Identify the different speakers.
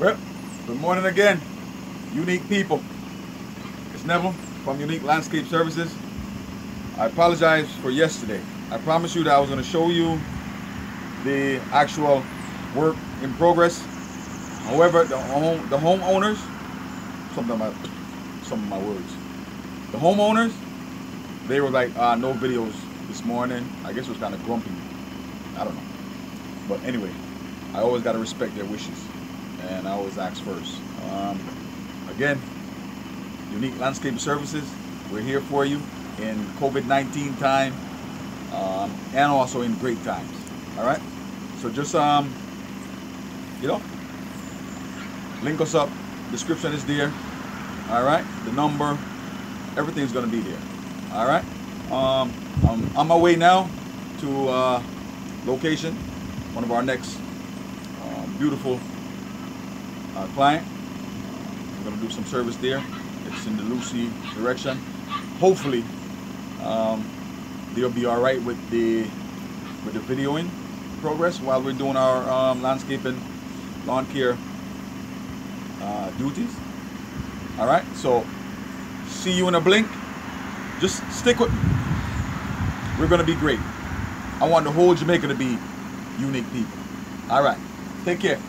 Speaker 1: Well, good morning again, unique people. It's Neville from Unique Landscape Services. I apologize for yesterday. I promised you that I was going to show you the actual work in progress. However, the home the homeowners, some of my some of my words, the homeowners, they were like, uh, no videos this morning. I guess it was kind of grumpy. I don't know. But anyway, I always got to respect their wishes and I always ask first. Um, again, Unique Landscape Services, we're here for you in COVID-19 time um, and also in great times. All right. So just um, you know, link us up. Description is there. All right. The number, everything's gonna be there. All right. Um, I'm on my way now to uh, location, one of our next um, beautiful uh, client. We're gonna do some service there. It's in the Lucea direction. Hopefully, um, they'll be all right with the with the videoing progress while we're doing our um, landscaping lawn care uh, duties. All right, so see you in a blink. Just stick with me. We're gonna be great. I want the whole Jamaica to be unique people. All right, take care.